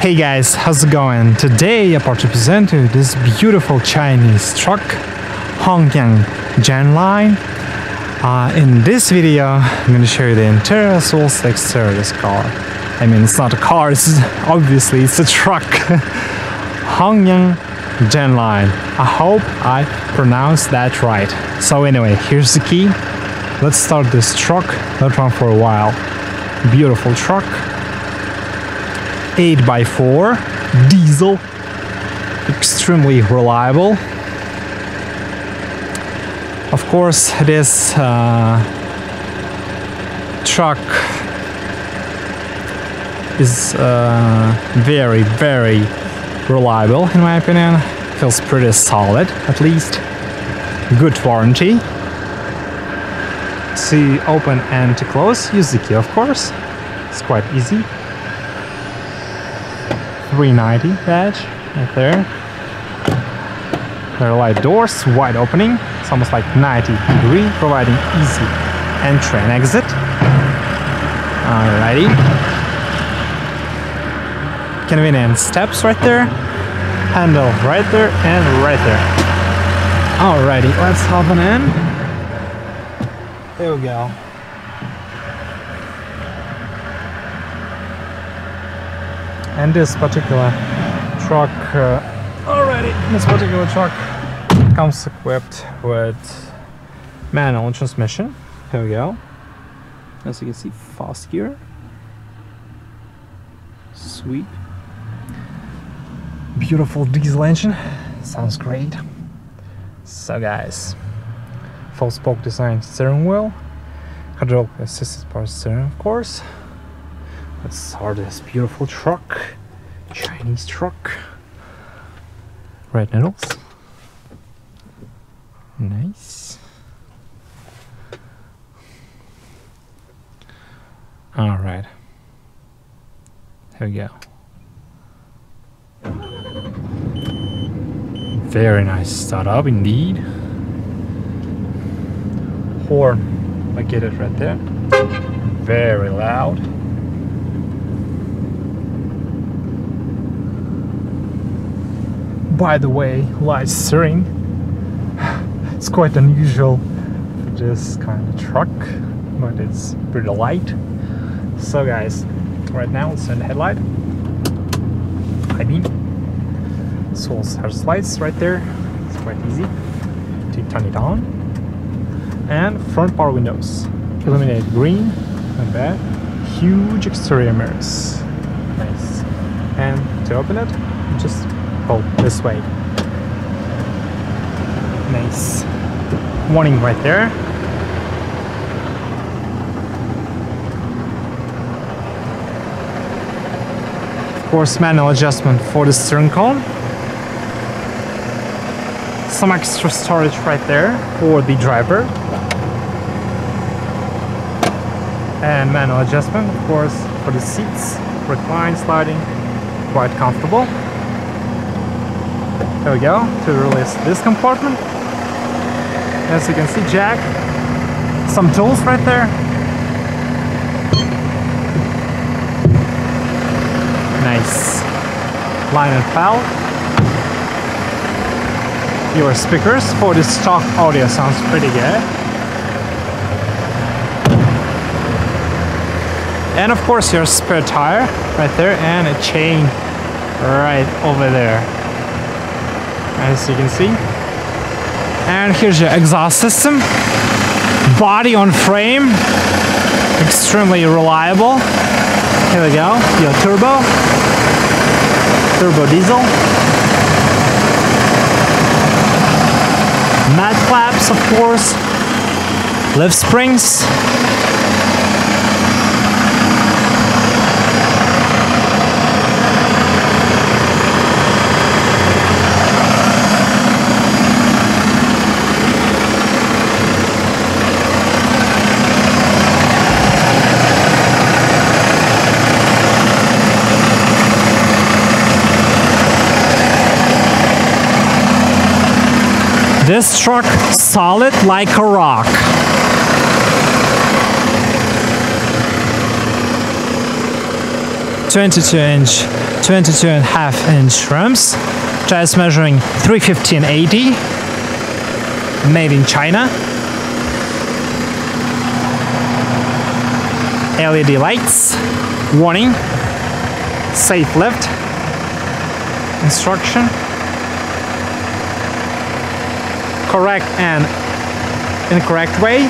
Hey guys, how's it going? Today I'm about to present you this beautiful Chinese truck, Hongyan Genlyon. Uh, in this video, I'm going to show you the interior the exterior of this car. I mean, it's not a car, it's obviously it's a truck. Hongyan Genlyon. I hope I pronounced that right. So anyway, here's the key. Let's start this truck. Let run for a while. Beautiful truck. 8x4 diesel. Extremely reliable. Of course, this uh, truck is uh, very, very reliable in my opinion. Feels pretty solid, at least. Good warranty. see open and to close, use the key, of course. It's quite easy. 390 badge right there. There are light doors, wide opening. It's almost like 90 degree, providing easy entry and exit. Alrighty. Convenient steps right there. Handle right there and right there. Alrighty, let's open in. There we go. And this particular truck, uh, already, this particular truck comes equipped with manual transmission. Here we go. As you can see, fast gear. Sweet. Beautiful diesel engine. Sounds great. So guys, full spoke design steering wheel, hydraulic assisted power steering of course. Let's start this beautiful truck, Chinese truck. Red needles. Nice. All right. Here we go. Very nice startup indeed. Horn, I get it right there. Very loud. By the way, light steering. It's quite unusual for this kind of truck, but it's pretty light. So guys, right now let's turn the headlight. I mean, So also has lights right there. It's quite easy to turn it on. And front power windows. illuminated green and bad. Huge exterior mirrors. Nice. And to open it, just this way. Nice. Warning right there. Of course, manual adjustment for the steering column. Some extra storage right there for the driver. And manual adjustment, of course, for the seats. Recline, sliding, quite comfortable. There we go, to release this compartment. As you can see, jack, some tools right there. Nice. Line and pallet. Your speakers for the stock audio sounds pretty good. And of course your spare tire right there and a chain right over there. As you can see. And here's your exhaust system. Body on frame. Extremely reliable. Here we go. Your turbo. Turbo diesel. Mat flaps, of course. Lift springs. This truck solid like a rock. Twenty-two inch 22 and a half inch rims. Tires measuring 315 80. Made in China. LED lights. Warning. Safe lift. Instruction. Correct and incorrect way.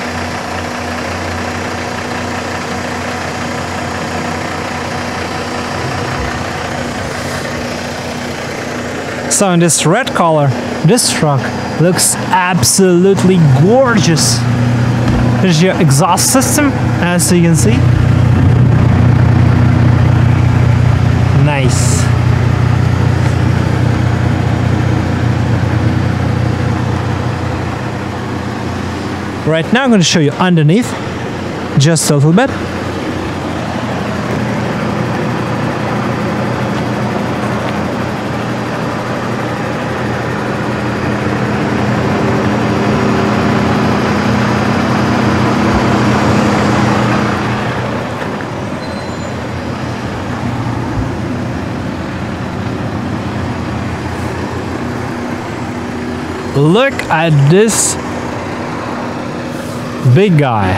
So in this red color, this truck looks absolutely gorgeous. Here's your exhaust system, as you can see. Nice. Right now I'm going to show you underneath just a little bit. Look at this big guy.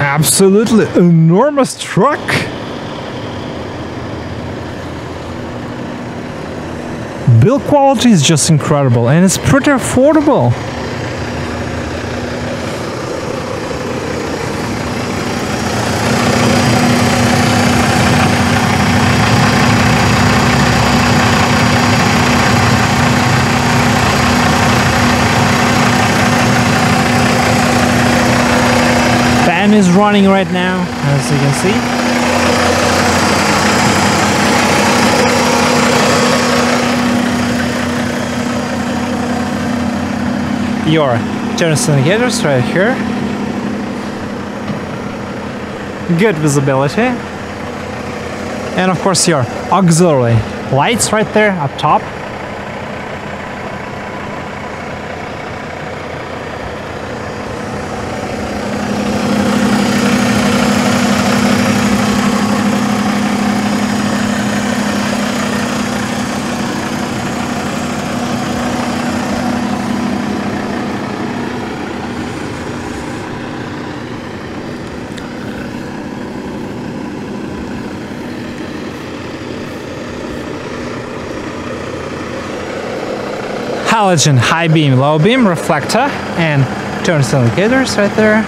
Absolutely enormous truck. Build quality is just incredible and it's pretty affordable. Fan is running right now, as you can see. Your turn indicators right here. Good visibility. And of course your auxiliary lights right there up top. Halogen high beam, low beam reflector, and turn indicators right there.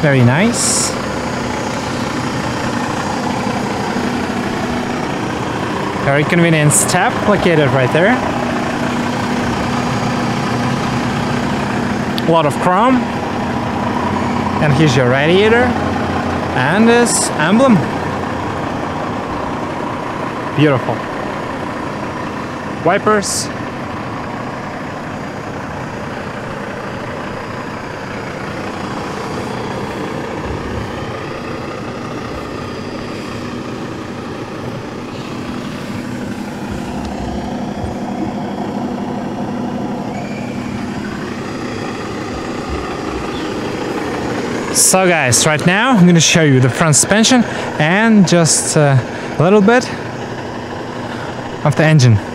Very nice. Very convenient step located right there. A lot of chrome. And here's your radiator and this emblem. Beautiful. Wipers, So guys, right now I'm going to show you the front suspension and just uh, a little bit of the engine.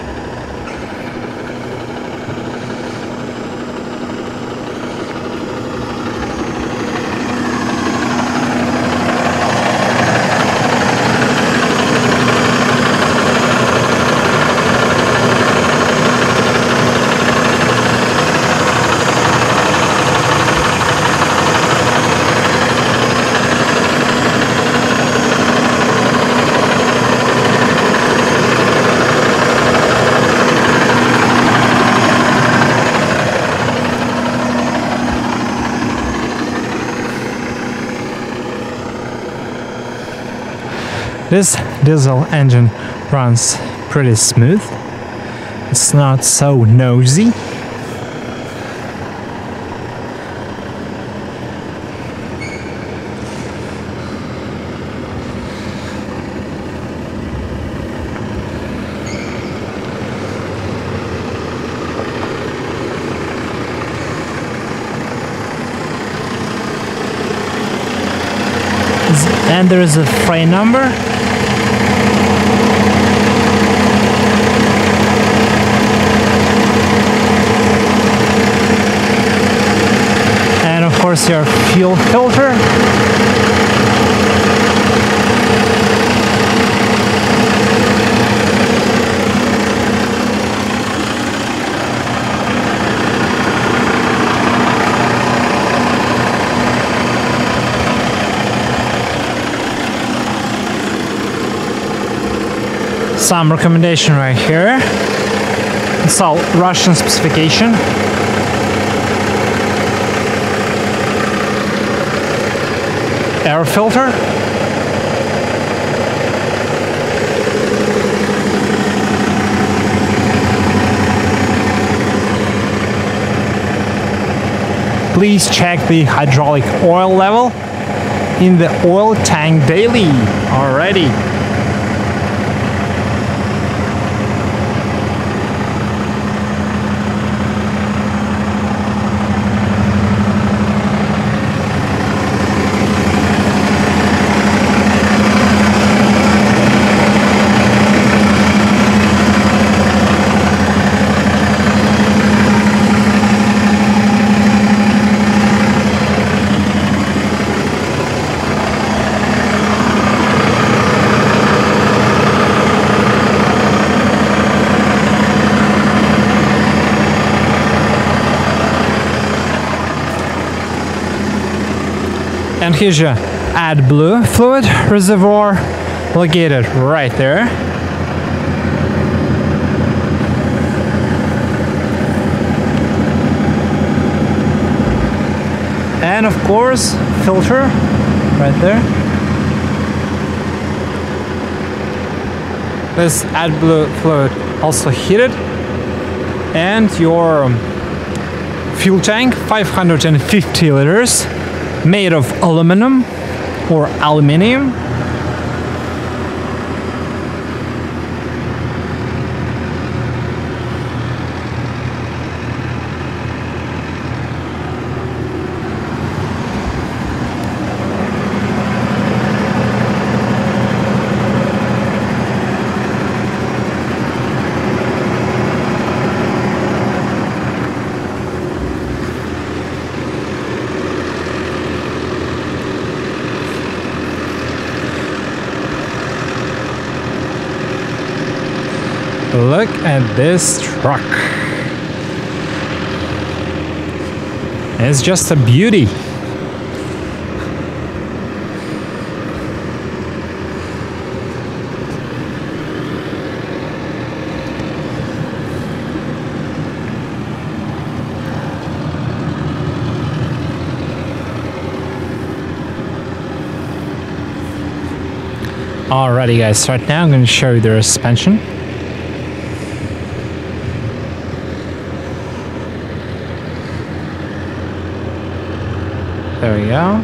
This diesel engine runs pretty smooth. It's not so noisy. and there is a frame number course your fuel filter some recommendation right here. It's all Russian specification. Air filter. Please check the hydraulic oil level in the oil tank daily already. Here's your AdBlue fluid reservoir located right there. And of course, filter right there. This AdBlue fluid also heated. And your fuel tank, 550 liters made of aluminum or aluminium. Look at this truck. It's just a beauty. Alrighty guys, so right now I'm going to show you the suspension. There we go.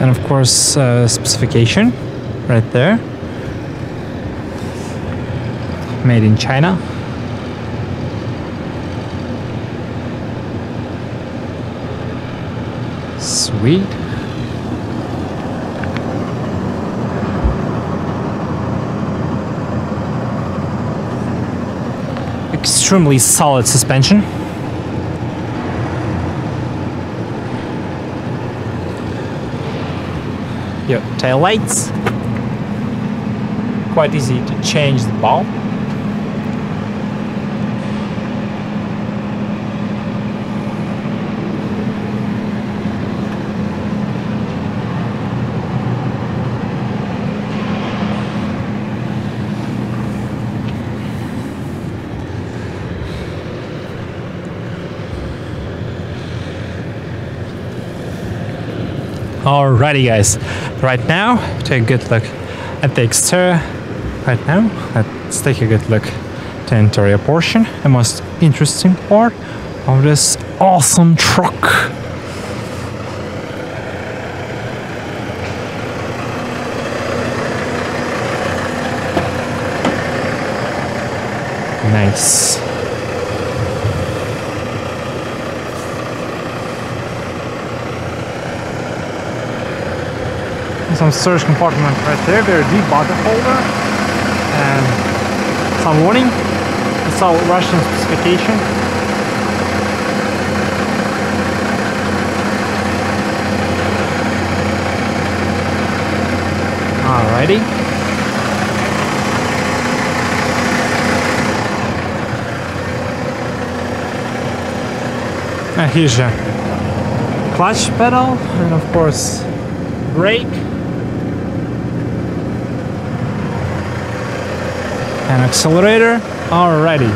And of course, uh, specification right there. Made in China. Sweet. Extremely solid suspension. Your tail lights. Quite easy to change the bulb. Alrighty guys, right now take a good look at the exterior. Right now, let's take a good look at the interior portion, the most interesting part of this awesome truck. Nice. Some storage compartment right there, very deep bucket holder, and some warning. It's all Russian specification. Alrighty. And here's your clutch pedal and of course brake and accelerator? Already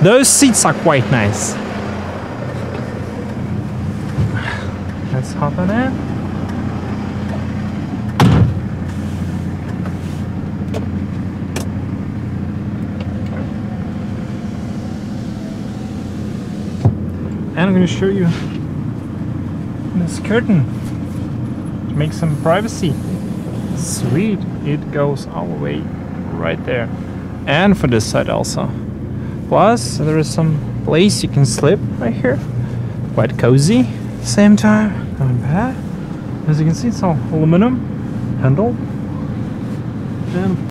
those seats are quite nice. Let's hop on in. And I'm going to show you this curtain to make some privacy. Sweet, it goes all the way right there. And for this side also. Plus, there is some place you can slip right here. Quite cozy. Same time, not bad. As you can see, it's all aluminum handle. And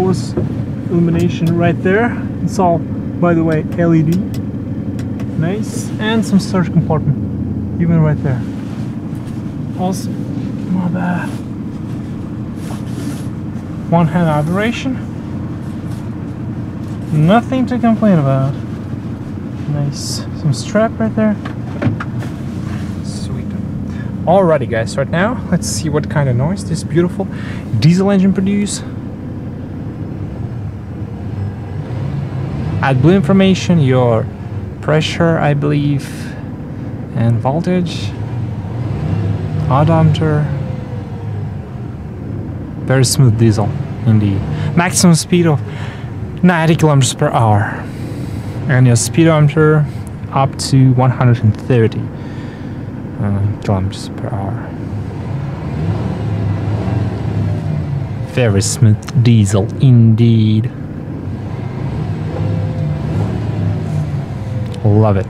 course illumination right there. It's all, by the way, LED. Nice. And some storage compartment. Even right there. Also, not bad. One hand operation. Nothing to complain about. Nice. Some strap right there. Sweet. Alrighty guys, right now, let's see what kind of noise this beautiful diesel engine produce. AdBlue information, your pressure, I believe, and voltage, odometer. Very smooth diesel, indeed. Maximum speed of 90 kilometers per hour, and your speedometer up to 130 uh, kilometers per hour. Very smooth diesel, indeed. Love it.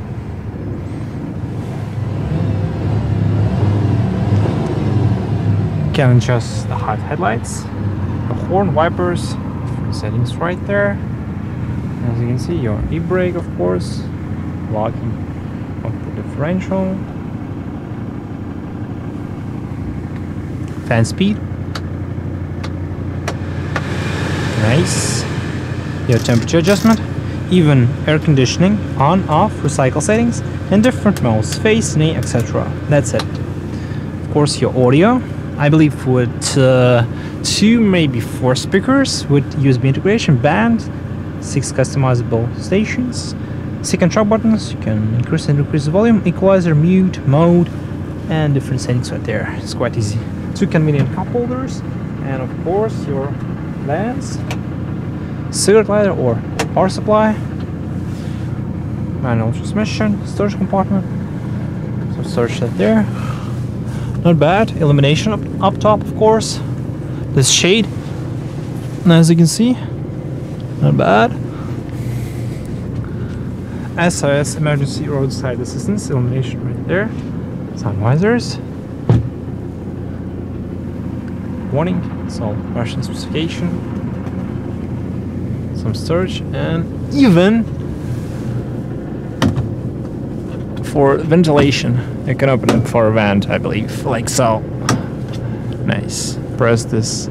Can adjust the hot headlights, the horn wipers, settings right there. As you can see, your e-brake, of course, locking of the differential, fan speed, nice, your temperature adjustment, even air conditioning, on, off, recycle settings, and different modes, face, knee, etc. That's it. Of course, your audio. I believe with uh, two, maybe four speakers with USB integration, band, six customizable stations, second track buttons. You can increase and decrease the volume, equalizer, mute, mode, and different settings right there. It's quite easy. Two convenient cup holders, and of course your lens, cigarette lighter or power supply, manual transmission, storage compartment, some storage right there. Not bad. Illumination up, up top, of course. This shade, and as you can see, not bad. SOS emergency roadside assistance illumination right there. Sun visors. Warning, it's all Russian specification. Some storage and even for ventilation. You can open it for a vent, I believe, like so. Nice. Press this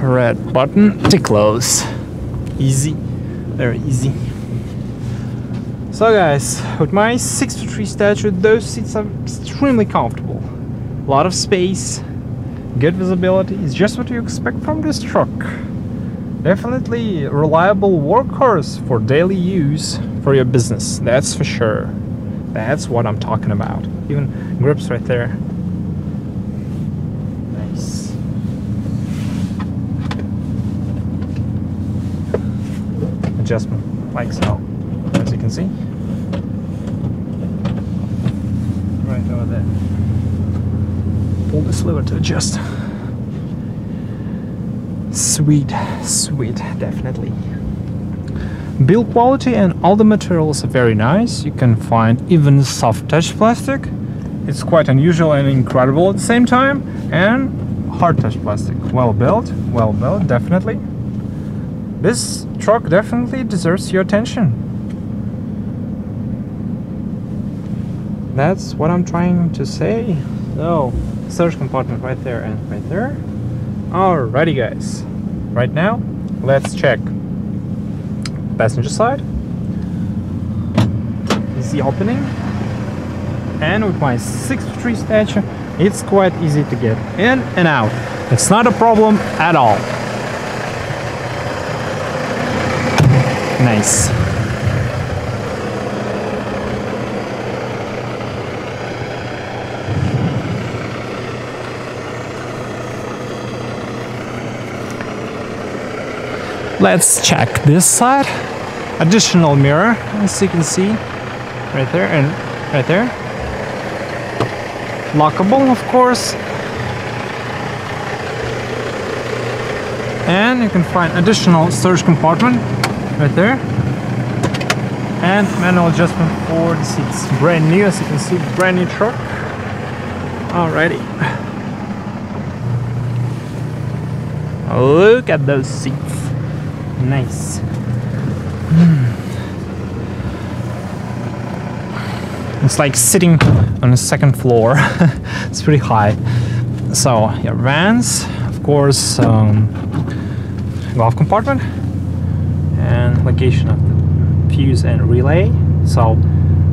red button to close. Easy, very easy. So guys, with my 6'3 stature, those seats are extremely comfortable. A lot of space, good visibility, is just what you expect from this truck. Definitely reliable workhorse for daily use for your business, that's for sure. That's what I'm talking about. Even grips right there. Nice. Adjustment, like so, as you can see. Right over there. Pull this lever to adjust. Sweet, sweet, definitely. Build quality and all the materials are very nice. You can find even soft touch plastic. It's quite unusual and incredible at the same time. And hard touch plastic. Well built, well built, definitely. This truck definitely deserves your attention. That's what I'm trying to say. So, storage compartment right there and right there. Alrighty guys, right now let's check passenger side. Easy opening. And with my 6'3 stature, it's quite easy to get in and out. It's not a problem at all. Nice. Let's check this side. Additional mirror, as you can see, right there and right there. Lockable, of course. And you can find additional storage compartment right there. And manual adjustment for the seats. Brand new, as you can see, brand new truck. Alrighty. Look at those seats. Nice. Mm. It's like sitting on the second floor. it's pretty high. So, your vans, of course, um, glove compartment, and location of the fuse and relay. So,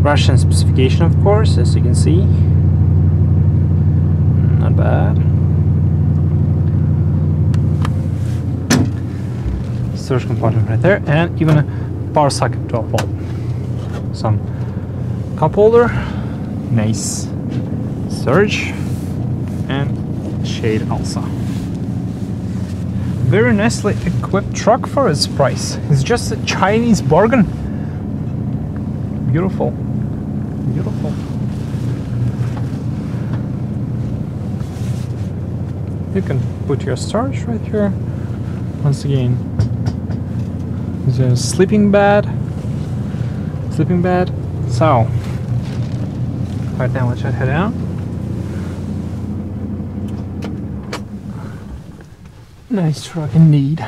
Russian specification, of course, as you can see. Not bad. Storage compartment right there and even a power socket 12 volt some cup holder nice storage and shade also very nicely equipped truck for its price. It's just a Chinese bargain. Beautiful. Beautiful. You can put your storage right here. Once again a sleeping bed. Sleeping bed. So, right now let's head out. Nice truck indeed.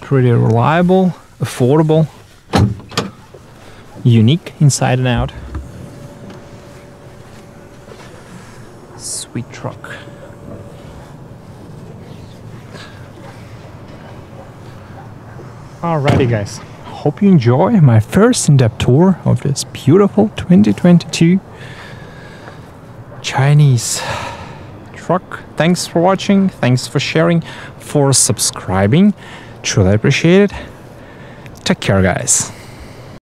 Pretty reliable, affordable, unique inside and out. Sweet truck. Alrighty guys, hope you enjoy my first in-depth tour of this beautiful 2022 Chinese truck. Thanks for watching, thanks for sharing, for subscribing. Truly appreciate it. Take care, guys.